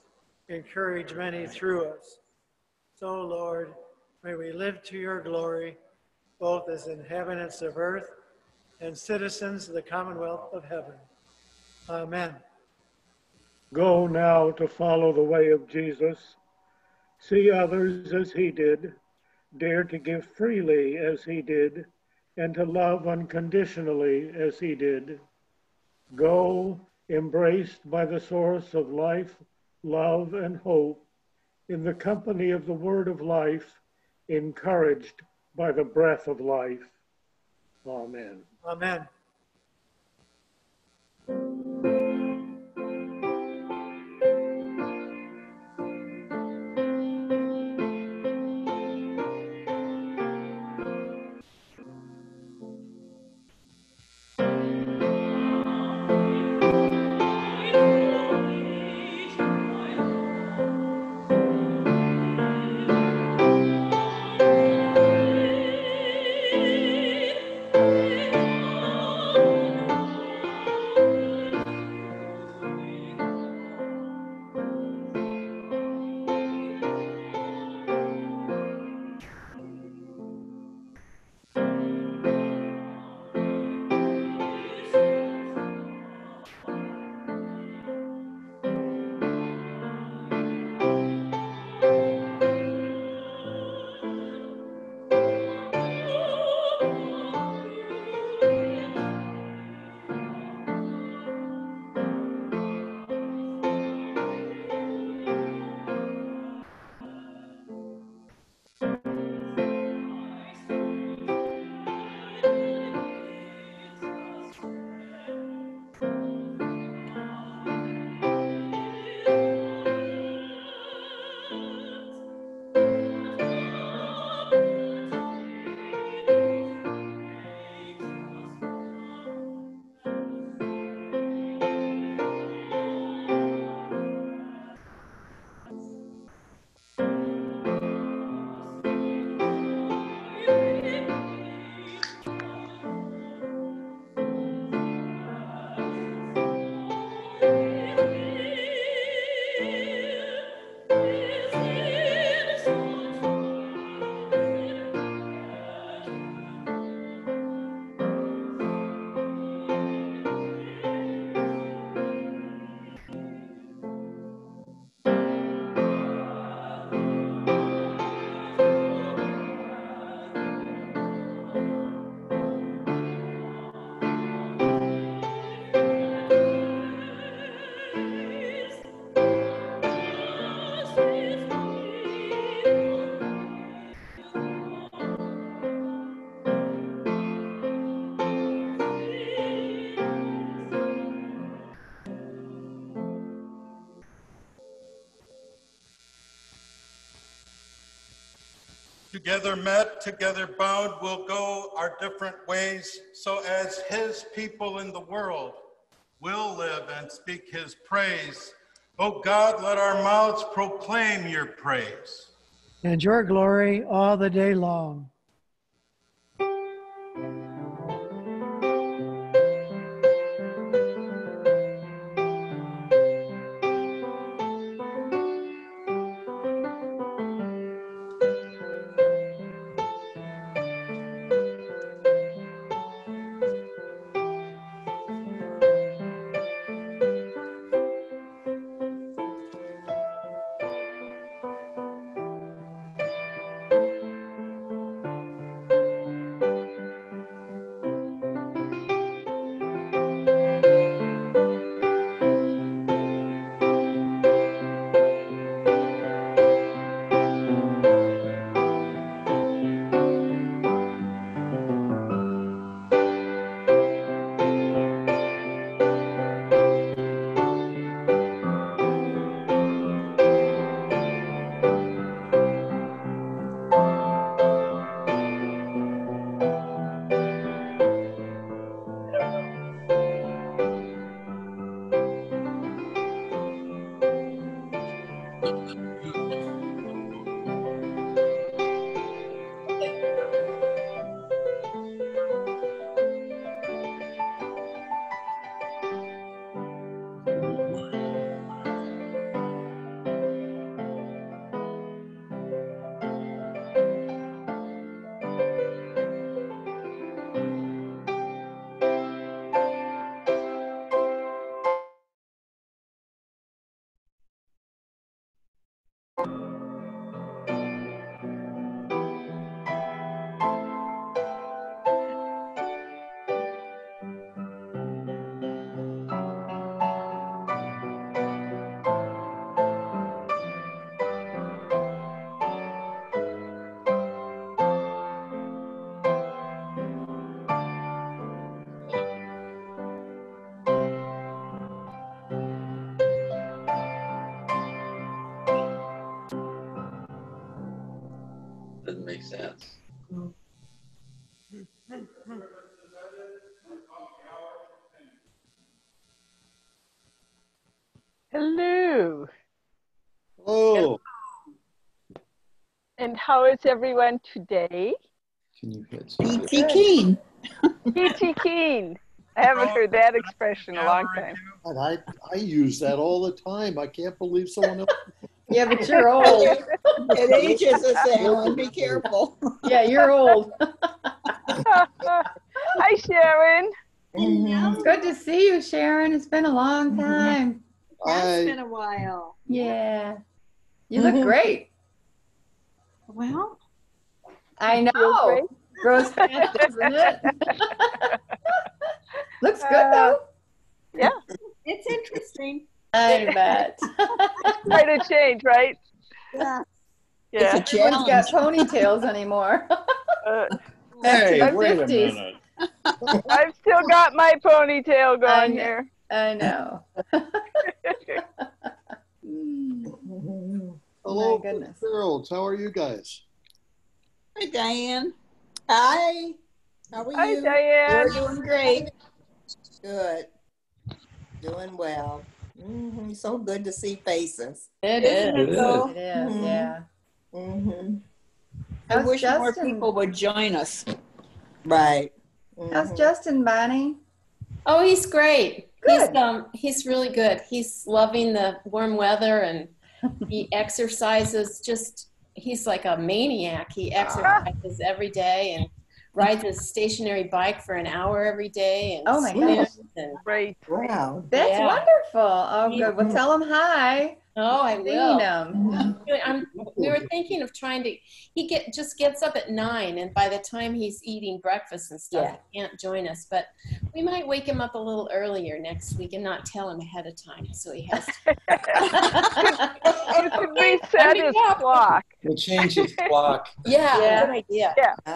encourage many through us. So, Lord, may we live to your glory, both as inhabitants of earth and citizens of the commonwealth of heaven. Amen. Go now to follow the way of Jesus. See others as he did, dare to give freely as he did, and to love unconditionally as he did. Go, embraced by the source of life, love, and hope, in the company of the word of life, encouraged by the breath of life. Amen. Amen. Together met, together bound, we'll go our different ways, so as his people in the world will live and speak his praise. Oh God, let our mouths proclaim your praise. And your glory all the day long. How is everyone today? Can you hit P.T. Keen. P.T. Keen. I haven't heard that expression in a long time. And I, I use that all the time. I can't believe someone else. Yeah, but you're old. It ages us, Alan. Be careful. Yeah, you're old. Hi, Sharon. Mm-hmm. It's good to see you, Sharon. It's been a long mm-hmm. time. It's been a while. Yeah. You look mm-hmm. great. Well, I know. great. Grows fast, doesn't it? Looks good Uh, though. Yeah, it's interesting. I bet. quite a change, right? Yeah. Yeah. It's a Everyone's got ponytails anymore. Uh, hey, I'm wait a 50s. minute. I've still got my ponytail I going know. here. I know. Hello, My goodness. girls. How are you guys? Hi, Diane. Hi. How are Hi, you? Diane. We're doing great. Good. Doing well. hmm So good to see faces. It Isn't is. it though? It is, Mhm. yeah. hmm I How's wish more people would join us. Right. How's Mhm. Justin, Bonnie? Oh, he's great. He's Good. um he's really good. He's loving the warm weather and he exercises just he's like a maniac. He ah. exercises every day and rides a stationary bike for an hour every day and Oh my swims gosh. and Great. Wow. That's Yeah. wonderful. Oh, good. Well, tell him hi. Oh I Seen will. him. I'm, we were thinking of trying to he get just gets up at nine and by the time he's eating breakfast and stuff he can't join us but we might wake him up a little earlier next week and not tell him ahead of time so he has to You could reset his clock. We'll change his clock. yeah, Yeah. good idea Yeah.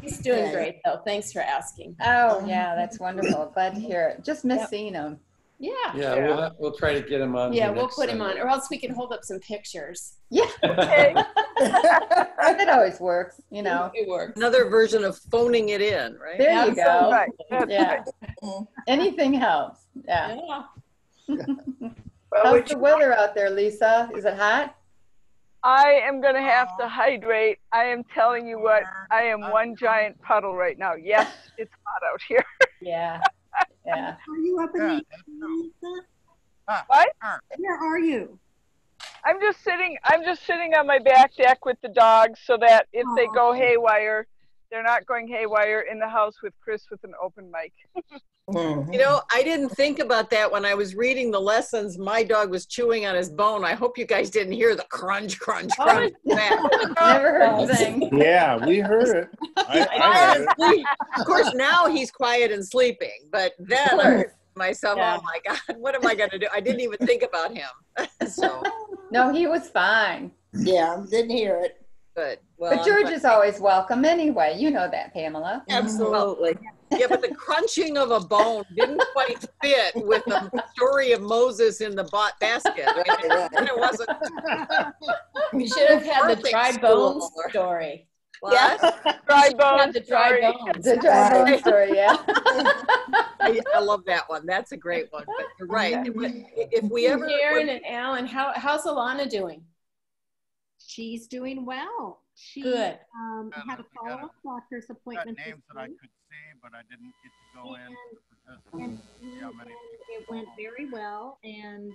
he's doing great though thanks for asking Oh, yeah, that's wonderful. Glad to hear it. Just miss Yep. seeing him. Yeah. Yeah, we'll, we'll try to get him on. Yeah, we'll next put him on, or else we can hold up some pictures. Yeah. Okay. That always works, you know. It works. Another version of phoning it in, right? There you go. Right, Yeah. right. Mm-hmm. Anything helps. Yeah. Yeah. Well, How's the weather out there, Lisa? Is it hot? I am gonna have to hydrate. I am telling you what, I am one giant puddle right now. Yes, it's hot out here. Yeah. Yeah. Are you up in Yeah, the that's true. Lisa? Ah, What? Where are you? I'm just sitting, I'm just sitting on my back deck with the dogs so that if they go haywire, they're not going haywire in the house with Chris with an open mic. Mhm. You know, I didn't think about that when I was reading the lessons. My dog was chewing on his bone. I hope you guys didn't hear the crunch, crunch, Oh, crunch. That. Never heard a thing. Yeah, we heard it. I, I I heard it. Of course, now he's quiet and sleeping, but then I was myself, Yeah. oh my God, what am I going to do? I didn't even think about him. so No, he was fine. Yeah, didn't hear it. Good. Well, But George is always welcome anyway. You know that, Pamela. Mm-hmm. Absolutely. yeah, but the crunching of a bone didn't quite fit with the story of Moses in the ba- basket. I mean, Right, right. it wasn't. We should have had the Perfect dry school. bones story. What? Dry bones. the dry bones. The dry Right. bone story, yeah. I, I love that one. That's a great one. But you're right. If, if we ever, Karen and Alan, how, how's Alana doing? She's doing well. She Good. um, Yeah, had a follow-up doctor's got appointment this names that I could see, but I didn't get to go in. and, because and, of- see how many and it went very well. And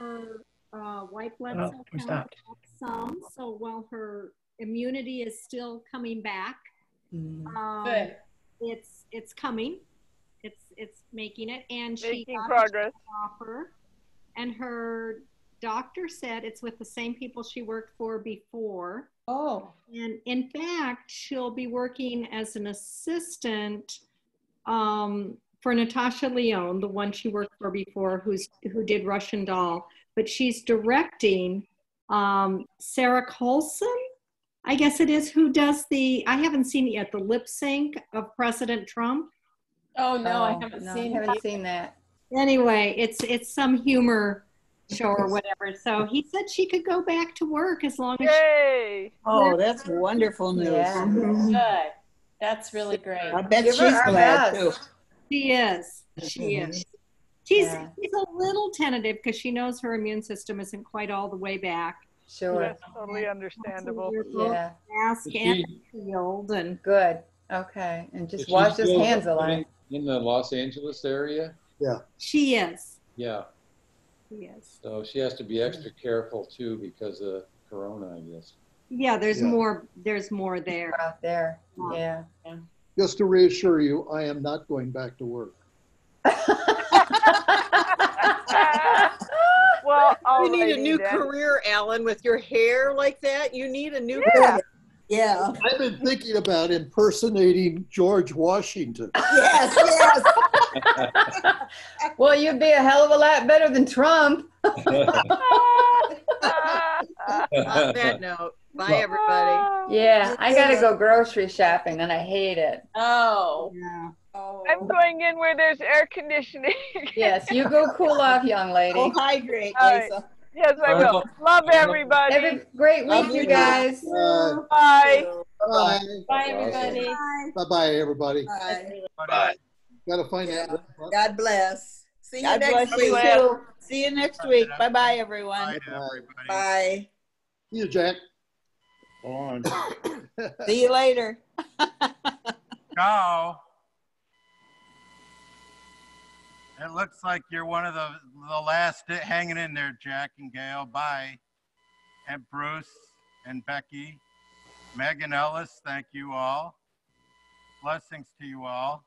her uh, white blood Oh, cell count up some. So while her immunity is still coming back, um, Good. it's it's coming. It's it's making it, and she Making got her progress. offer. And her doctor said it's with the same people she worked for before. Oh, And in fact, she'll be working as an assistant um, for Natasha Lyonne, the one she worked for before, who's who did Russian Doll. But she's directing um, Sarah Colson, I guess it is, who does the I haven't seen it yet, the lip sync of President Trump. oh no, I Oh, haven't no, seen haven't it. seen that. Anyway, it's it's some humor show or whatever. So he said she could go back to work as long as she Yay. Oh, that's wonderful news. Yeah. Good. That's really great. I bet Give she's her our glad too. best. She is. She mm-hmm. is. She's, Yeah. she's a little tentative because she knows her immune system isn't quite all the way back. Sure. That's totally understandable. Yeah. Mask and shield and Good. Okay. And just wash his hands a lot. In the Los Angeles area? Yeah. She is. Yeah, She is. so she has to be extra careful too because of Corona, I guess. Yeah, there's Yeah. more. There's more there. Out there. Yeah. Just to reassure you, I am not going back to work. Well, you need a alrighty new then. career, Alan, with your hair like that. You need a new Yeah. Yeah. I've been thinking about impersonating George Washington. Yes, yes. well, you'd be a hell of a lot better than Trump. On that note, bye everybody. Yeah, I gotta go grocery shopping and I hate it. Oh. Yeah. I'm going in where there's air conditioning. Yes, you go cool off, young lady. Go hydrate, All right. Lisa. yes, I will. Love everybody. Have a great week, you you guys. Uh, Bye. bye. Bye, everybody. Bye. Bye bye, everybody. Bye. Bye. Gotta find Yeah. that. God bless. See you God next bless week. you. See you next week. Bye bye, everyone. Bye everybody. Bye. See you, Jack. Go on. See you later. Ciao. It looks like you're one of the, the last hanging in there, Jack and Gail. Bye. And Bruce and Becky. Megan Ellis, thank you all. Blessings to you all.